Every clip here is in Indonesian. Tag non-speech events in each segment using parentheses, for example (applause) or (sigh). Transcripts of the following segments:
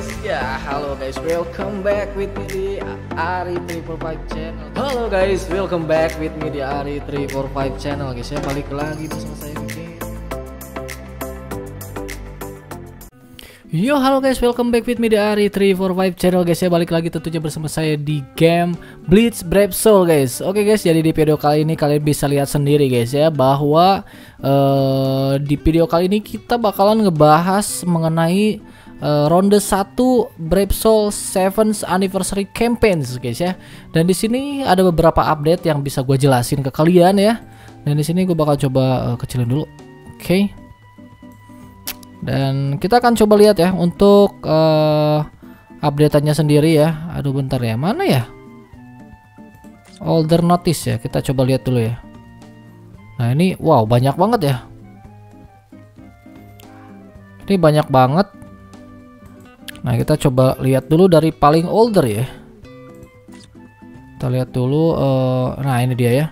guys, ya halo guys, welcome back with me di Ari 345 channel. Halo guys, welcome back with me di Ari 345 channel guys. Ya balik lagi bersama saya. Yo halo guys, welcome back with me di Ari 345 channel guys ya Balik lagi tentunya bersama saya di game Blitz Brave Soul guys Oke guys, jadi di video kali ini kalian bisa lihat sendiri guys ya Bahwa uh, di video kali ini kita bakalan ngebahas mengenai uh, ronde 1 Brave Soul 7th Anniversary Campaigns guys ya Dan di sini ada beberapa update yang bisa gue jelasin ke kalian ya Dan di sini gue bakal coba uh, kecilin dulu Oke okay. Dan kita akan coba lihat ya untuk uh, updateannya sendiri ya. Aduh bentar ya, mana ya? Older notice ya, kita coba lihat dulu ya. Nah ini, wow banyak banget ya. Ini banyak banget. Nah kita coba lihat dulu dari paling older ya. Kita lihat dulu, uh, nah ini dia ya.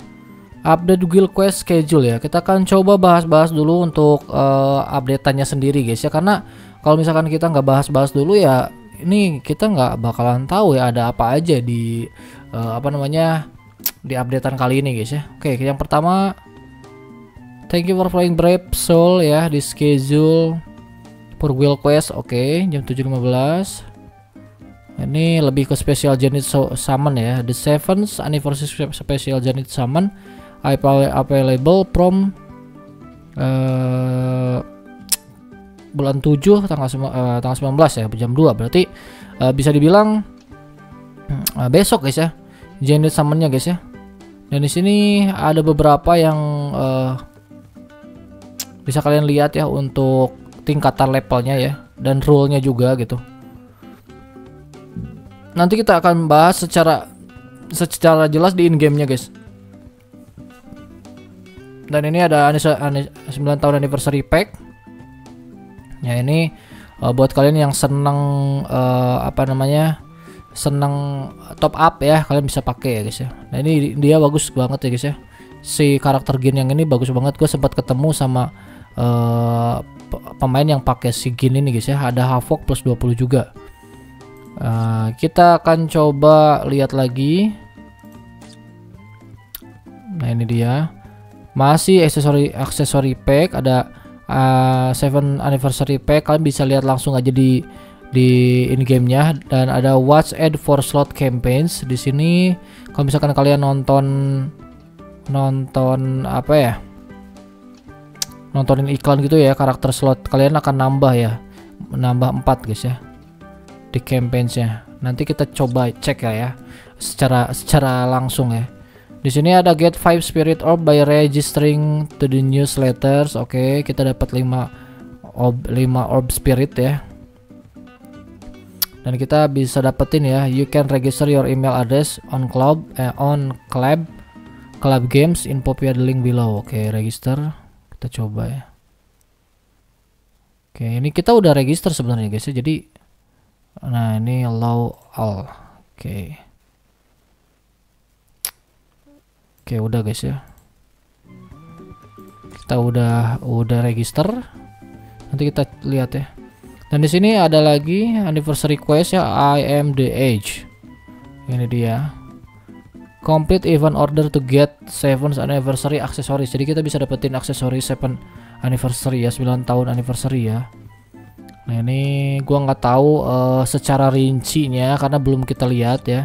Update guild quest schedule ya. Kita akan coba bahas-bahas dulu untuk uh, updateannya sendiri guys ya. Karena kalau misalkan kita nggak bahas-bahas dulu ya ini kita nggak bakalan tahu ya ada apa aja di uh, apa namanya di updatean kali ini guys ya. Oke yang pertama thank you for playing brave soul ya di schedule for guild quest oke jam 7.15 ini lebih ke special Janet summon ya. The seventh anniversary special Janet summon available from uh, bulan 7 tanggal uh, tanggal 19 ya jam 2 berarti. Uh, bisa dibilang uh, besok guys ya Janet summonnya guys ya. Dan di sini ada beberapa yang uh, bisa kalian lihat ya untuk tingkatan levelnya ya dan rule-nya juga gitu. Nanti kita akan bahas secara secara jelas di in game-nya guys. Dan ini ada anis, anis 9 tahun anniversary pack. Ya ini uh, buat kalian yang seneng uh, apa namanya seneng top up ya kalian bisa pakai ya guys ya. Nah ini dia bagus banget ya guys ya. Si karakter Gin yang ini bagus banget. Gue sempat ketemu sama uh, pemain yang pakai si Gin ini guys ya. Ada Havok plus 20 juga. Uh, kita akan coba lihat lagi. Nah ini dia. Masih aksesori aksesori pack. Ada uh, seven anniversary pack. Kalian bisa lihat langsung aja di di in gamenya dan ada watch ad for slot campaigns di sini. Kalau misalkan kalian nonton nonton apa ya nontonin iklan gitu ya karakter slot kalian akan nambah ya menambah 4 guys ya di campaignsnya nanti kita coba cek ya ya secara secara langsung ya di sini ada get 5 spirit orb by registering to the newsletters. Oke, okay, kita dapat 5 orb 5 orb spirit ya. Dan kita bisa dapetin ya, you can register your email address on club eh, on club club games via the link below. Oke, okay, register. Kita coba ya. Oke, ini kita udah register sebenarnya guys ya. Jadi nah ini allow all. Oke. Oke, udah guys ya. Kita udah udah register. Nanti kita lihat ya. Dan di sini ada lagi anniversary quest ya I am the age. Ini dia. Complete event order to get seven anniversary accessories. Jadi kita bisa dapetin aksesori seven anniversary ya, 9 tahun anniversary ya. Nah, ini gua nggak tahu uh, secara rincinya karena belum kita lihat ya.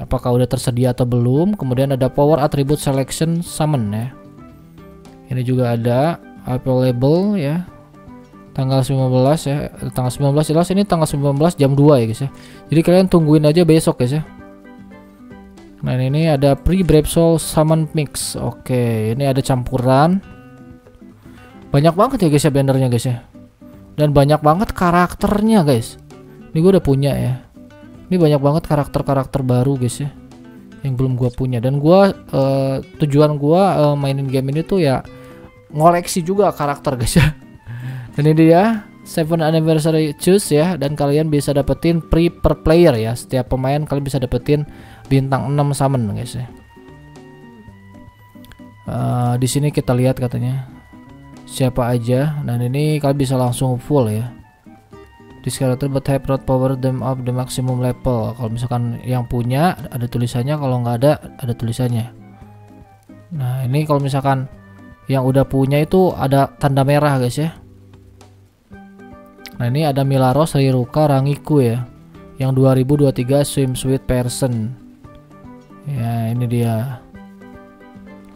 Apakah udah tersedia atau belum. Kemudian ada power attribute selection summon ya. Ini juga ada available ya. Tanggal 19 ya tanggal 19 jelas ini tanggal 19 jam 2 ya guys ya. Jadi kalian tungguin aja besok guys ya nah ini ada pre brave soul summon mix. Oke ini ada campuran. Banyak banget ya guys ya bannernya guys ya. Dan banyak banget karakternya guys. Ini gue udah punya ya. Ini banyak banget karakter-karakter baru guys ya yang belum gua punya. Dan gua uh, tujuan gua uh, mainin game ini tuh ya ngoleksi juga karakter guys ya. Dan ini dia Seven Anniversary Choose ya. Dan kalian bisa dapetin free per player ya. Setiap pemain kalian bisa dapetin bintang 6 summon guys ya. Uh, di sini kita lihat katanya siapa aja dan ini kalian bisa langsung full ya. This character but have not power them up the maximum level. Kalau misalkan yang punya ada tulisannya kalau nggak ada ada tulisannya. Nah ini kalau misalkan yang udah punya itu ada tanda merah guys ya. Nah ini ada Milaros Riruka Rangiku ya. Yang 2023 swim sweet person ya ini dia.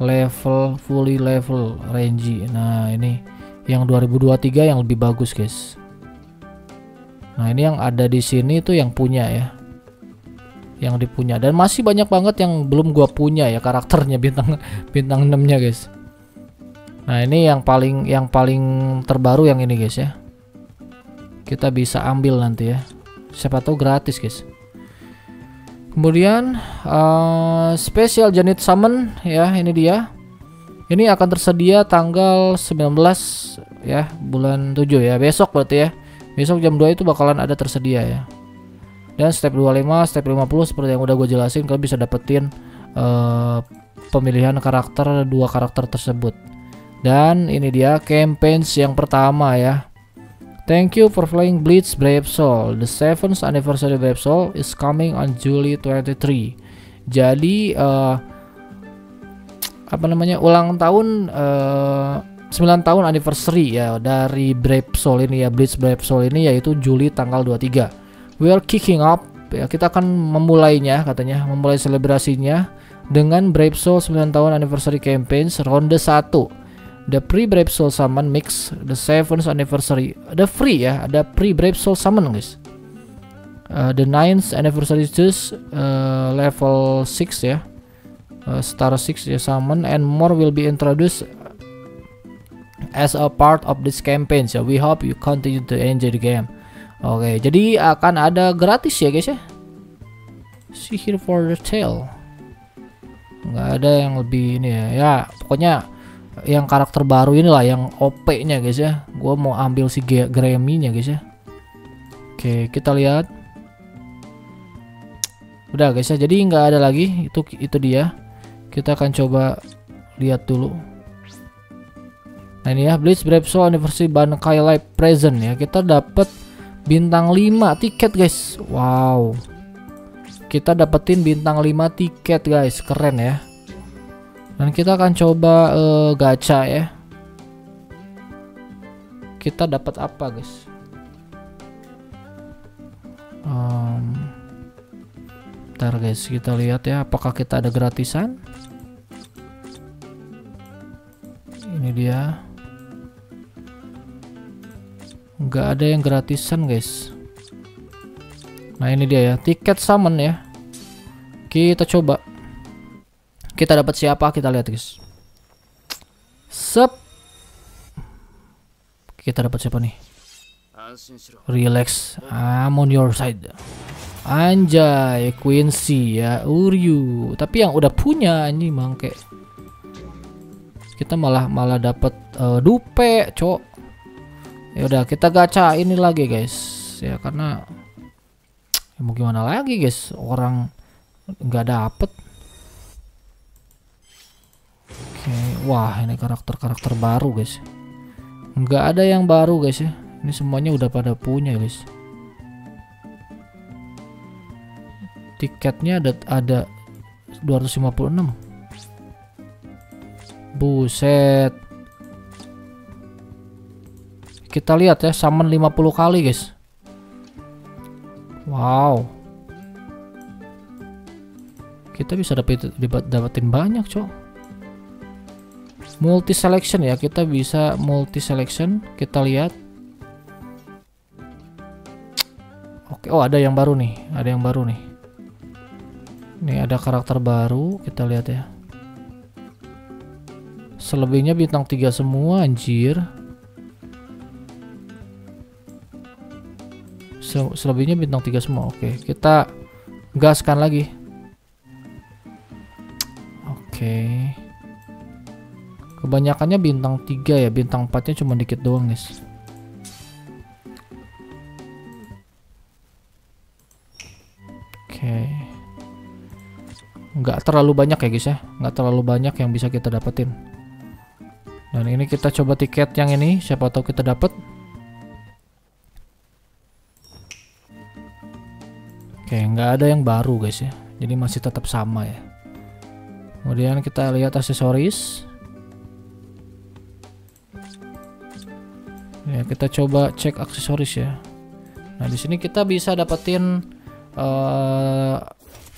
Level fully level range nah ini yang 2023 yang lebih bagus guys. Nah ini yang ada di sini tuh yang punya ya. Yang dipunya. Dan masih banyak banget yang belum gua punya ya karakternya bintang (laughs) bintang 6 nya guys. Nah ini yang paling yang paling terbaru yang ini guys ya. Kita bisa ambil nanti ya. Siapa tahu gratis guys kemudian uh, special Janit Summon ya ini dia. Ini akan tersedia tanggal 19 ya bulan 7 ya besok berarti ya. Besok jam 2 itu bakalan ada tersedia ya. Dan step 25 step 50 seperti yang udah gue jelasin kalian bisa dapetin uh, pemilihan karakter dua karakter tersebut. Dan ini dia campaigns yang pertama ya Thank you for playing Blitz Brave Soul. The 7th anniversary Brave Soul is coming on July 23. Jadi uh, apa namanya ulang tahun uh, 9 tahun anniversary ya dari Brave Soul ini ya Blitz Brave Soul ini yaitu Juli tanggal 23 we are kicking up ya kita akan memulainya katanya memulai selebrasinya dengan Brave Soul 9 tahun anniversary campaigns ronde 1 the pre Brave Soul summon mix the 7th anniversary ada free ya ada pre Brave Soul summon guys uh, the 9th anniversary juice uh, level 6 ya uh, star 6 ya summon and more will be introduced as a part of this campaign so we hope you continue to enjoy the game Oke, jadi akan ada gratis ya guys ya. See here for the tail. Nggak ada yang lebih ini ya. Ya, pokoknya yang karakter baru inilah yang OP-nya guys ya. Gua mau ambil si Grammy-nya guys ya. Oke, kita lihat. Udah guys ya. Jadi nggak ada lagi. Itu itu dia. Kita akan coba lihat dulu. Nah ini ya, Blitz Brave Anniversary Bankai Live Present ya. Kita dapat bintang 5 tiket guys wow kita dapetin bintang 5 tiket guys keren ya dan kita akan coba uh, gacha ya. Kita dapat apa guys? Um, ntar guys. Kita lihat ya apakah kita ada gratisan? Ini dia. Nggak ada yang gratisan guys. Nah ini dia ya. Tiket summon ya. Kita coba kita dapat siapa? Kita lihat guys. Sep kita dapat siapa nih? Relax. I'm on your side. Anjay Quincy ya Uryu. Tapi yang udah punya ini mangke kita malah malah dapat uh, dupe cok. Ya udah kita gacha ini lagi guys. Ya karena ya mau gimana lagi guys? Orang nggak dapet oke wah ini karakter karakter baru guys. Nggak ada yang baru guys ya. Ini semuanya udah pada punya guys. Tiketnya ada ada 256 buset. Kita lihat ya summon 50 kali guys. Wow. Kita bisa dapet, dapetin banyak cok multi selection ya. Kita bisa multi selection kita lihat. Oke oh ada yang baru nih. Ada yang baru nih. Ini ada karakter baru. Kita lihat ya. Selebihnya bintang 3 semua anjir. Selebihnya bintang 3 semua. Oke kita gaskan lagi. Oke kebanyakannya bintang 3 ya bintang 4 nya cuma dikit doang guys. Oke. Nggak terlalu banyak ya guys ya. Nggak terlalu banyak yang bisa kita dapetin. Dan ini kita coba tiket yang ini siapa tahu kita dapat oke nggak ada yang baru guys ya. Jadi masih tetap sama ya. Kemudian kita lihat aksesoris ya kita coba cek aksesoris ya. Nah di sini kita bisa dapetin uh,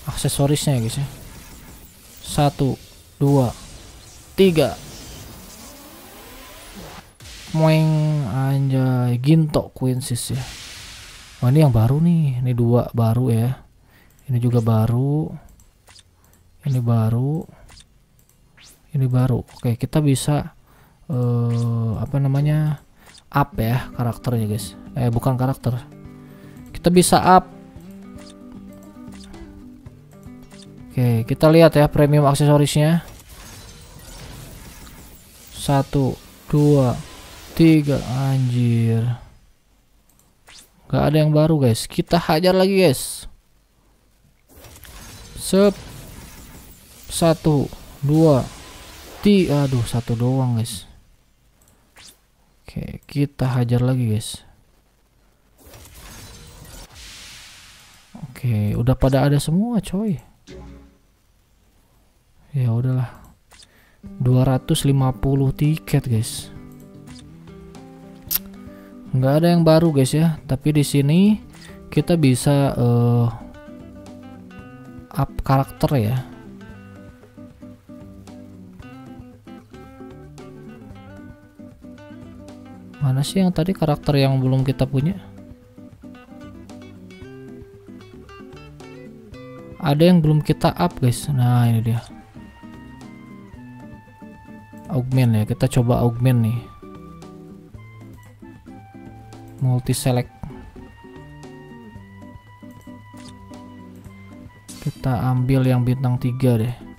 aksesorisnya ya guys ya. Satu dua tiga. Moeng anjay Ginto Quincy ya. Oh ini yang baru nih. Ini dua baru ya. Ini juga baru. Ini baru. Ini baru. Oke kita bisa uh, Apa namanya Up ya karakternya guys. Eh bukan karakter. Kita bisa up. Oke kita lihat ya premium aksesorisnya. Satu Dua tiga. Anjir. Gak ada yang baru guys. Kita hajar lagi guys. Sep. Satu dua tiga aduh satu doang guys oke kita hajar lagi guys. Oke udah pada ada semua coy. Ya udahlah. 250 tiket guys. Nggak ada yang baru guys ya. Tapi di sini kita bisa uh, up karakter ya mana sih yang tadi karakter yang belum kita punya? Ada yang belum kita up guys. Nah ini dia. Augment ya kita coba augment nih. Multi select kita ambil yang bintang 3 deh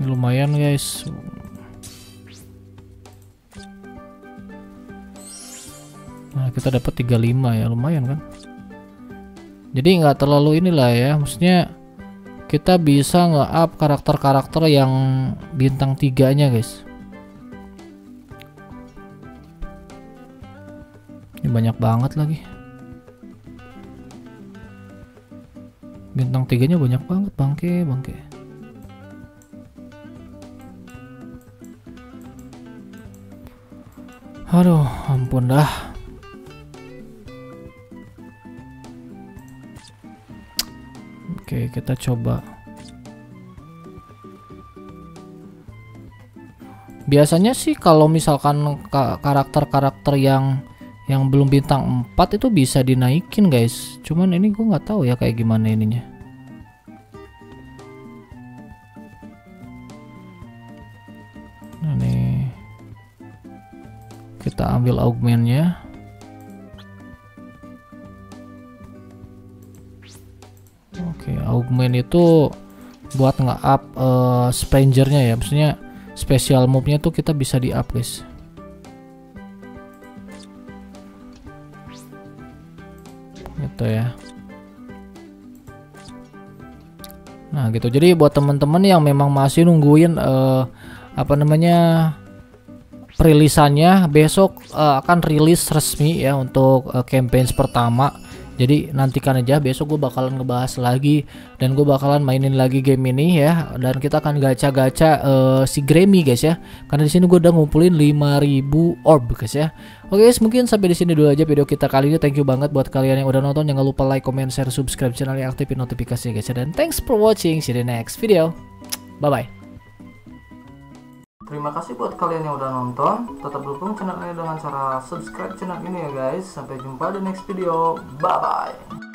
Ini lumayan guys. Nah kita dapat 35 ya. Lumayan kan? Jadi nggak terlalu inilah ya. Maksudnya kita bisa nge-up karakter-karakter yang bintang tiganya guys. Ini banyak banget lagi. Bintang tiganya banyak banget. Bangke bangke aduh ampun dah Oke, kita coba. Biasanya sih kalau misalkan karakter-karakter yang yang belum bintang 4 itu bisa dinaikin, guys. Cuman ini gue nggak tahu ya kayak gimana ininya. Kita ambil augmentnya. Oke, augment itu buat nge-up uh, sprangernya ya. Maksudnya special move-nya tuh kita bisa di-up, guys. Gitu ya. Nah, gitu. Jadi buat teman-teman yang memang masih nungguin uh, apa namanya perilisannya besok uh, akan rilis resmi ya untuk uh, campaign pertama jadi nantikan aja besok gue bakalan ngebahas lagi dan gue bakalan mainin lagi game ini ya dan kita akan gacha-gacha uh, si Grammy guys ya. Karena di sini gue udah ngumpulin 5000 orb guys ya. Oke guys, mungkin sampai di sini dulu aja video kita kali ini. Thank you banget buat kalian yang udah nonton. Jangan lupa like, comment, share, subscribe channel aktifin notifikasinya guys ya. Dan thanks for watching. See you the next video. Bye bye. Terima kasih buat kalian yang udah nonton. Tetap dukung channel ini dengan cara subscribe channel ini ya guys. Sampai jumpa di next video. Bye bye.